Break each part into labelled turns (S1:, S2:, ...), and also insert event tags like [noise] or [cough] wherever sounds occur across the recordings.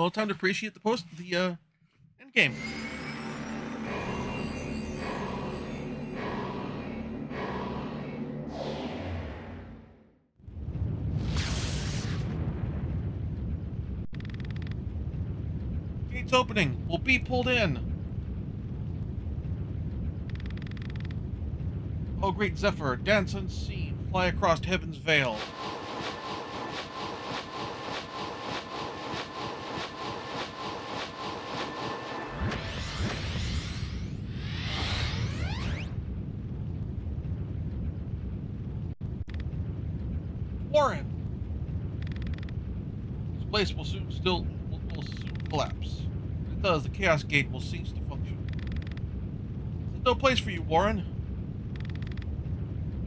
S1: no time to appreciate the post the uh, end game. Gates opening. We'll be pulled in. Oh, great Zephyr, dance unseen, fly across heaven's veil. Warren! This place will soon still will, will collapse. It does, the Chaos Gate will cease to function. There's no place for you, Warren.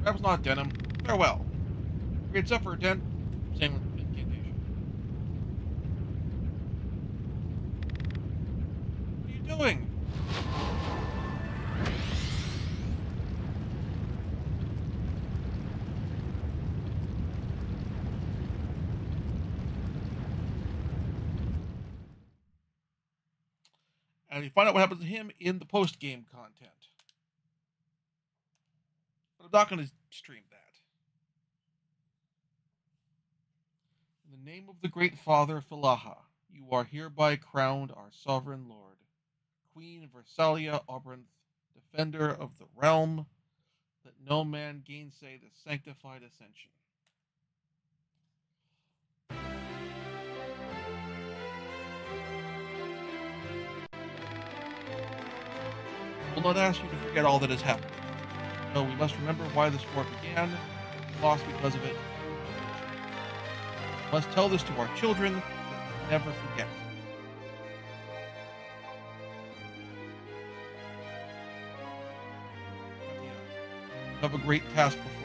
S1: Perhaps not Denim. Farewell. Great Zephyr, Den. Same incantation. What are you doing? And you find out what happens to him in the post game content. But I'm not going to stream that. In the name of the great father Philaha, you are hereby crowned our sovereign lord, Queen Versalia Aubrynth, defender of the realm. Let no man gainsay the sanctified ascension. Will not ask you to forget all that has happened. No, we must remember why this war began, lost because of it. We must tell this to our children, never forget. Have a great task before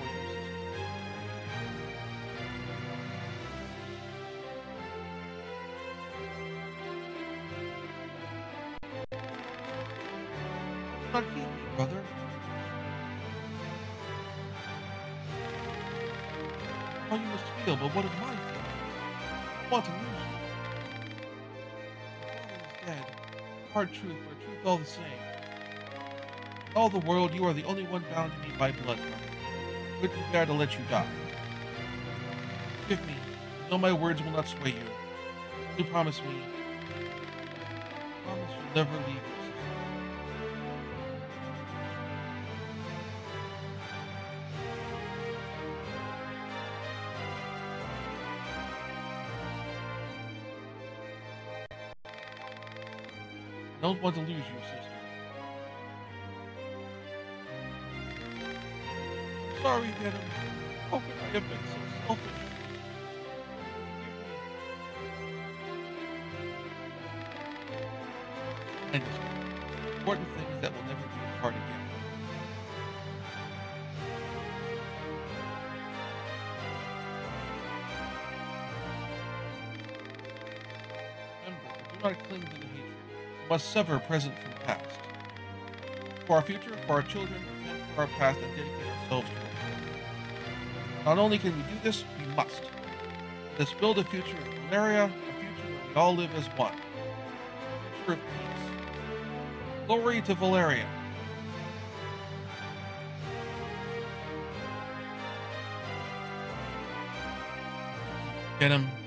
S1: brother. How you must feel, but what is my feeling? I want to lose you. Father is dead. Hard truth, but truth all the same. All the world, you are the only one bound to me by blood. I Couldn't bear to let you die. Forgive me. though my words will not sway you. Only promise me. Promise you'll never leave Don't want to lose you, sister. Sorry, Venom. How could I have been so selfish? Must sever present from past. For our future, for our children, and for our past, and dedicate ourselves to it. Not only can we do this, we must. Let us build a future in Valeria, a future where we all live as one. Future of peace. Glory to Valeria. Get him.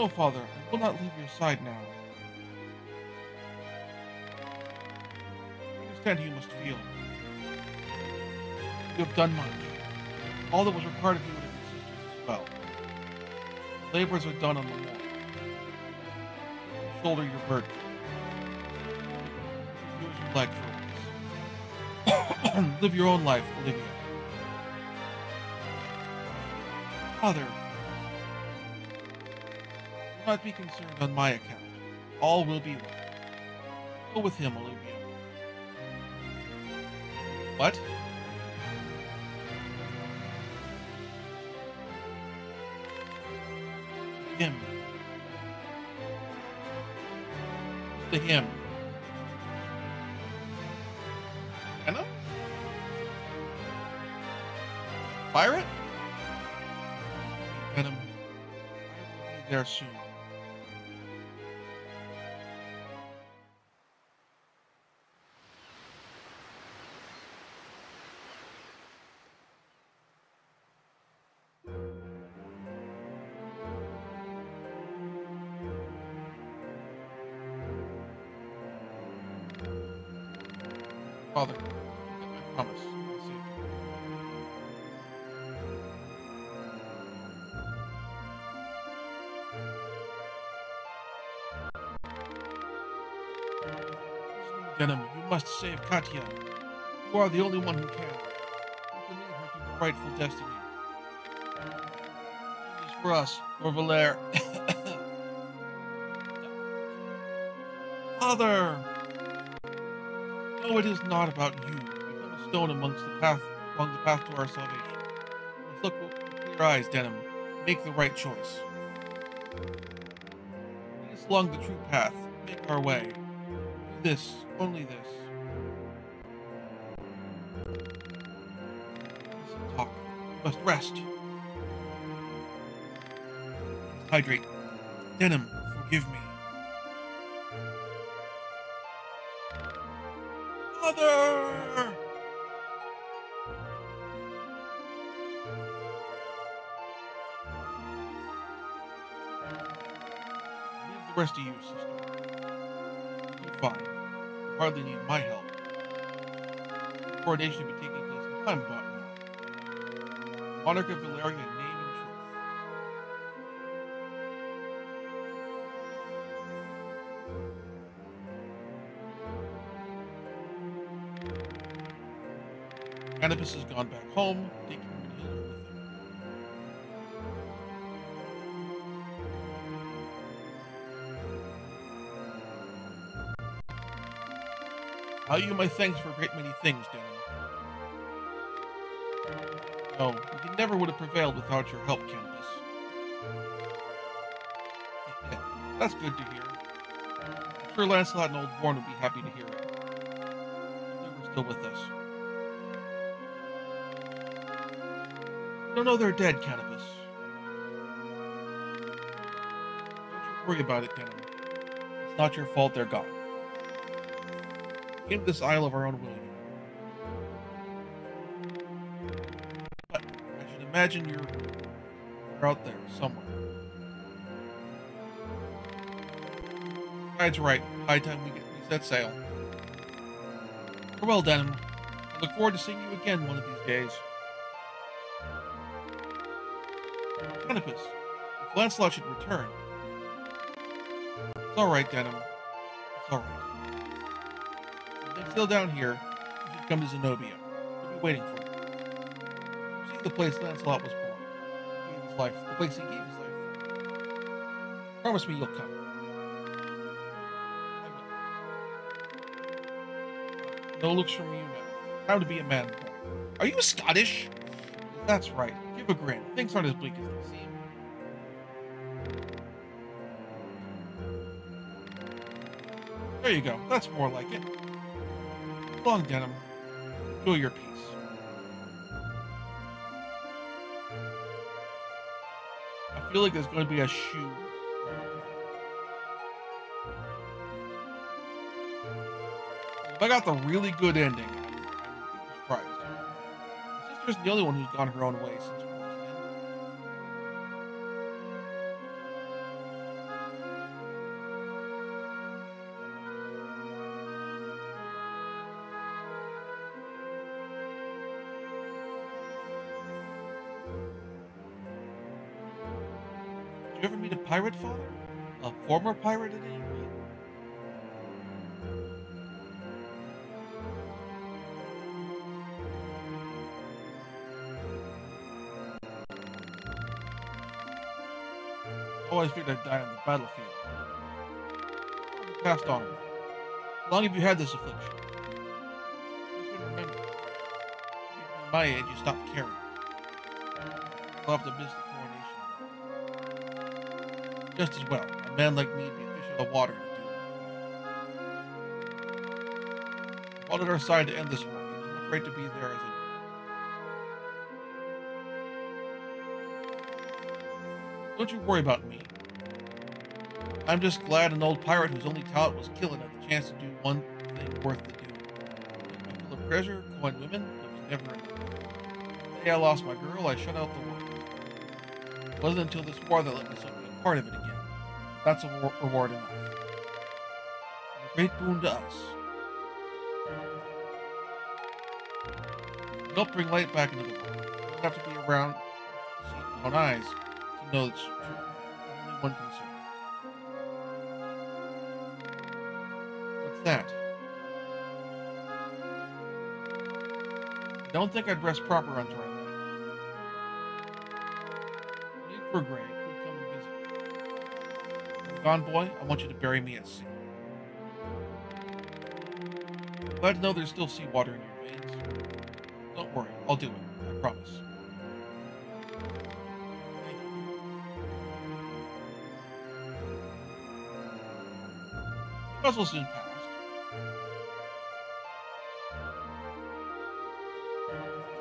S1: No, Father, I will not leave your side now. I understand how you must feel. You have done much. All that was required of you and your sisters as well. Labors are done on the wall. Shoulder your burden. Do as you like for once. [coughs] Live your own life, Olivia. Father, not be concerned on my account. all will be well. Go with him, Olivia. What? Him. The him. Anna? Pirate? Venom. There soon. Father, I promise. Denim, you must save Katya. You are the only one who can. You can lead her to the rightful destiny. It is for us, or Valere. [coughs] Father! No, it is not about you. Become a stone amongst the path, along the path to our salvation. Let's look with clear eyes, Denim. Make the right choice. Lead us along the true path. Make our way. Do this, only this. Talk. You must rest. Hydrate. Denim, forgive me. Father! Leave the rest of you, sister. You're fine. You hardly need my help. Coronation will be taking place in about now. Monarch of Valeria, Canopus has gone back home, owe you my thanks for a great many things, Denim. No, we never would have prevailed without your help, Canopus. [laughs] That's good to hear. I'm sure Lancelot and Old Bourne would be happy to hear it. They were still with us. No, no, they're dead, Canopus. Don't you worry about it, Denim. It's not your fault they're gone. Came to this isle of our own will. But I should imagine you're, out there somewhere. Tide's right. High time we get sail. Farewell, Denim. I look forward to seeing you again one of these days. Canopus, if Lancelot should return. It's alright, Denim. It's alright. If they still down here, you should come to Zenobia. We'll be waiting for you. See the place Lancelot was born. Gave his life. The place he gave his life for. Promise me you'll come. No looks from you now. Proud to be a man. Are you Scottish? That's right. A grin. Things aren't as bleak as they seem. There you go. That's more like it. Long denim. Enjoy your peace. I feel like there's going to be a shoe. If I got the really good ending, I'm surprised. My sister's the only one who's gone her own way since pirate, father? A former pirate, at any rate? Always figured I'd die on the battlefield. passed on. How long have you had this affliction? My age, you stopped caring. Miss the coronation. Just as well. A man like me be a fish of water do I fought at our side to end this war. Much right to be there as a Don't you worry about me. I'm just glad an old pirate whose only talent was killing had the chance to do one thing worth the doing. People of treasure, coin women, it was never enough. The day I lost my girl, I shut out the world. It wasn't until this war that let me a part of it again. That's a reward enough. A great boon to us. Help bring light back into the world. You have to be around own eyes to know it's. Only one concern. What's that? I don't think I'd rest proper on dry gone, boy, I want you to bury me at sea. Glad to know there's still seawater in your veins. Don't worry, I'll do it. I promise. You. Puzzle soon passed.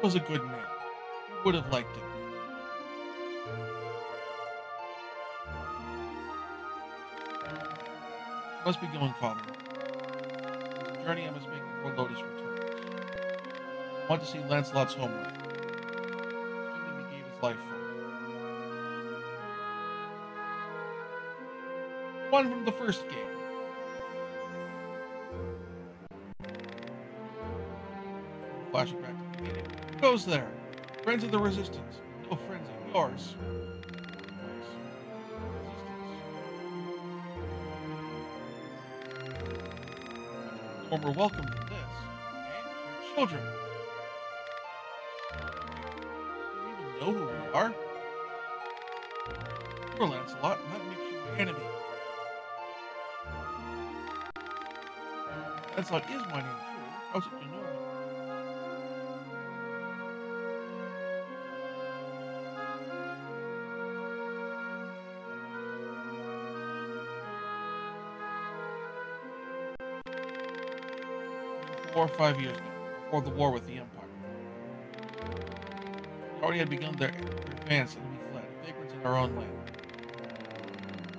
S1: He was a good man. Who would have liked him? Must be going, Father. There's a journey I must make before Lotus returns. I want to see Lancelot's homeland. The kingdom he gave his life for. One from the first game. Flashing back to the beginning. Who goes there? Friends of the Resistance. No friends of yours. Warmer welcome than this. And your children. Do you even know who we are? You're Lancelot, and that makes you my enemy. Lancelot is my name, true. How's it you know Four or five years before the war with the Empire. We already had begun their advance and we fled, vagrants in our own land.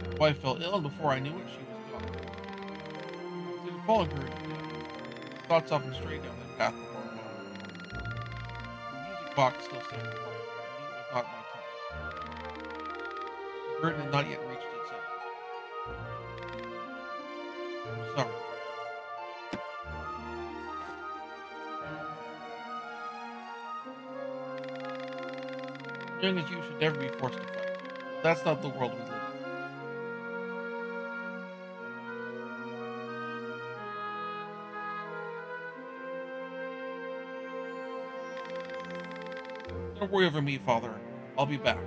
S1: My wife fell ill, and before I knew it, she was gone. It had fallen her. Thoughts often strayed down that path before long. The music box still sang the light, and it was not my time. The burden had not yet Young as you should never be forced to fight. That's not the world we live in. Don't worry over me, Father. I'll be back.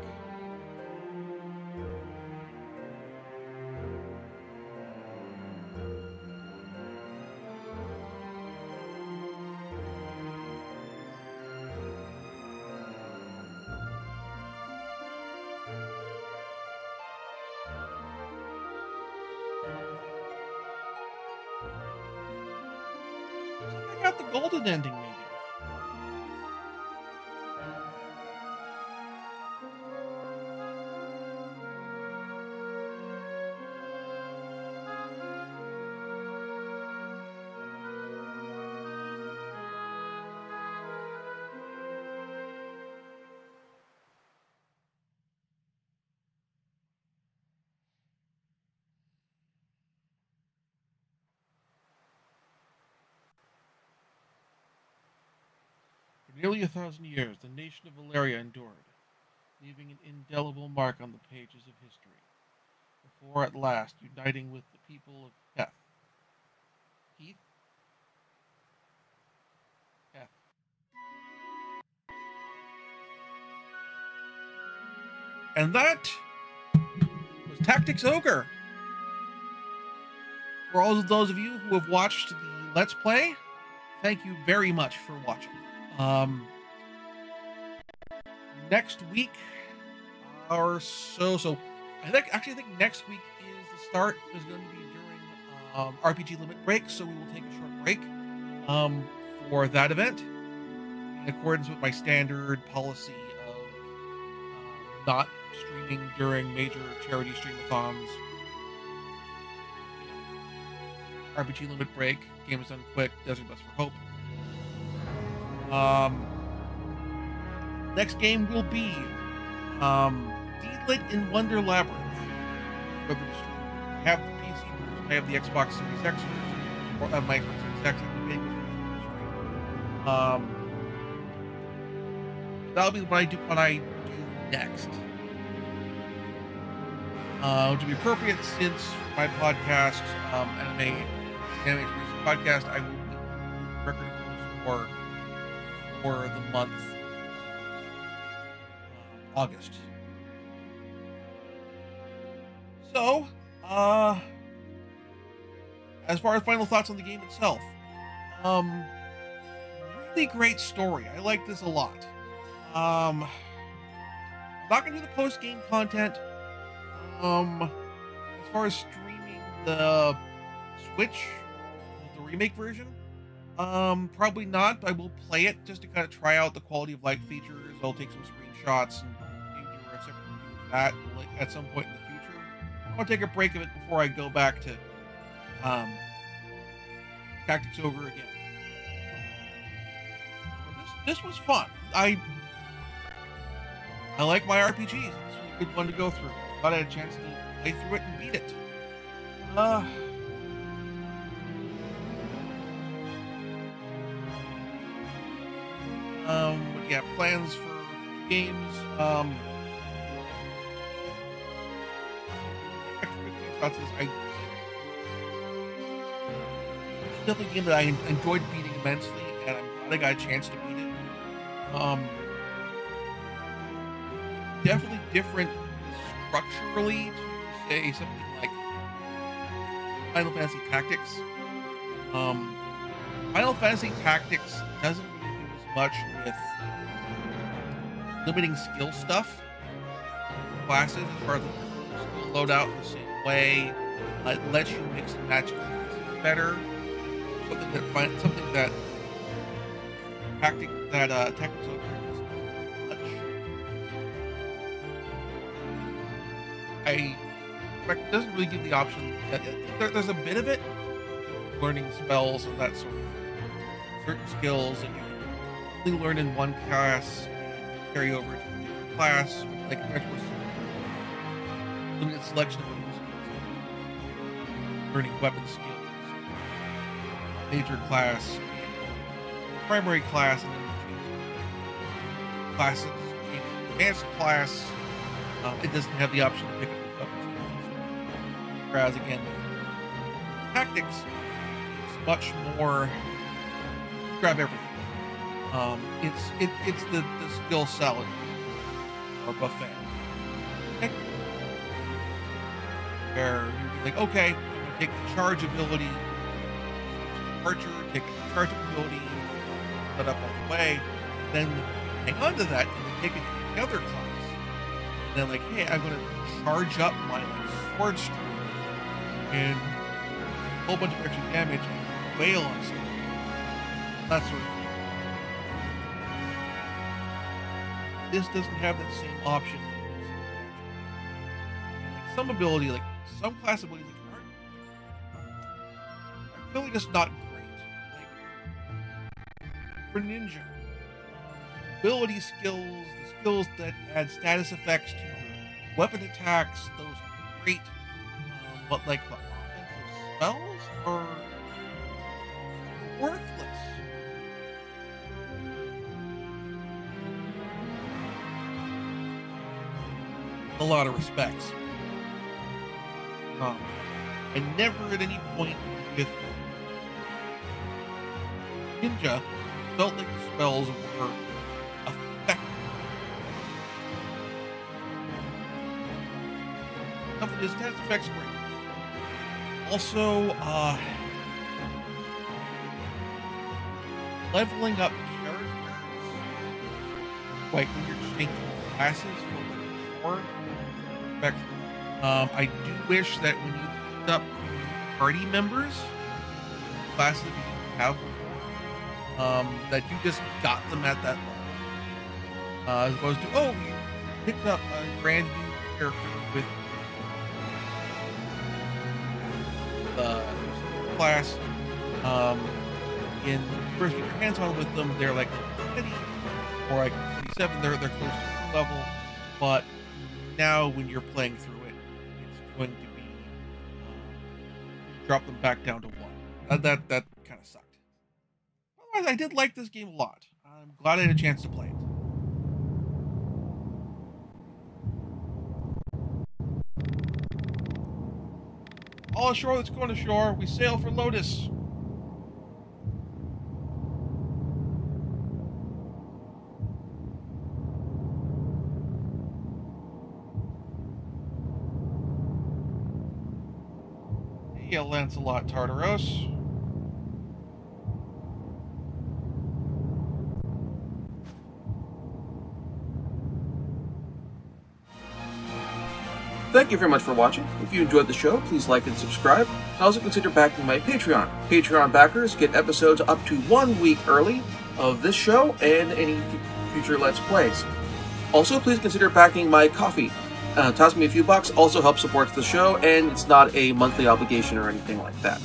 S1: For nearly a thousand years, the nation of Valeria endured, leaving an indelible mark on the pages of history, before at last uniting with the people of Heth. Heath? Heth. And that was Tactics Ogre. For all of those of you who have watched the Let's Play, thank you very much for watching. Um, next week, or so, so I think actually I think next week is the start is going to be during um, RPG limit break, so we will take a short break um, for that event in accordance with my standard policy of um, not streaming during major charity streamathons. RPG limit break, game is done quick, Desert Bus for Hope. Um, next game will be um, Deedlit in Wonder Labyrinth. I have the PC version, I have the Xbox Series X version, or uh, my Xbox Series X, the Game Um, that'll be what I do. What I do next. Uh, to be appropriate, since my podcast, um, anime, anime podcast, I will be record for for the month uh, August. So, uh, as far as final thoughts on the game itself, um, really great story. I like this a lot. Um, not gonna do the post game content. Um, as far as streaming the Switch, the remake version, um, probably not. But I will play it just to kind of try out the quality of life features. I'll take some screenshots and maybe do a separate review of that like at some point in the future. I want to take a break of it before I go back to um, Tactics Ogre again. This, this was fun. I I like my RPGs. This was a good one to go through. Glad I had a chance to play through it and beat it. Uh, um, yeah, plans for games. Um, I definitely a game that I enjoyed beating immensely, and I'm glad I got a chance to beat it. Um, definitely different structurally to say something like Final Fantasy Tactics. Um, Final Fantasy Tactics doesn't much with limiting skill stuff classes as far as loadout in the same way. It lets you mix and match classes better. Something that something that tactic that uh, tactics much. I it doesn't really give the option. There, there's a bit of it, learning spells and that sort of certain skills and you only learn in one class, carry over to a class, like limited selection of skills, learning weapon skills, major class, primary class, and then classes, advanced class. Um, it doesn't have the option to pick up the weapon skills. Whereas again, tactics, it's much more grab everything. Um, it's it, it's the, the skill salad or buffet. Okay. Where you're like, okay, take the charge ability, archer, take the charge ability, set up all the way, then hang on to that and then take it to the other class. And then like, hey, I'm gonna charge up my like sword string and a whole bunch of extra damage and wail on something. That sort of thing. This doesn't have that same option. Like some ability, like some class abilities, like are really just not great. Like for ninja, ability skills, the skills that add status effects to weapon attacks, those are great. Um, but like the offensive spells are a lot of respects. Um, I never at any point with Ninja felt like the spells were effective. Nothing just has effects great. also, uh, leveling up characters, like when you're changing classes for the Um, I do wish that when you picked up party members, classes you have before, um, that you just got them at that level. Uh, as opposed to, oh, you picked up a brand new character with the class. Um, in first get your hands on with them, they're like 20 or like 27. They're they're close to level, but now when you're playing through it, it's going to be um, drop them back down to one. Uh, that that kind of sucked. Otherwise, I did like this game a lot. I'm glad I had a chance to play it. All ashore that's going ashore, we sail for Lotus. Hey, Lancelot Tartaros.
S2: Thank you very much for watching. If you enjoyed the show, please like and subscribe. Also consider backing my Patreon. Patreon backers get episodes up to one week early of this show and any future Let's Plays. Also, please consider backing my Ko-fi. Uh, toss me a few bucks also helps support the show, and it's not a monthly obligation or anything like that.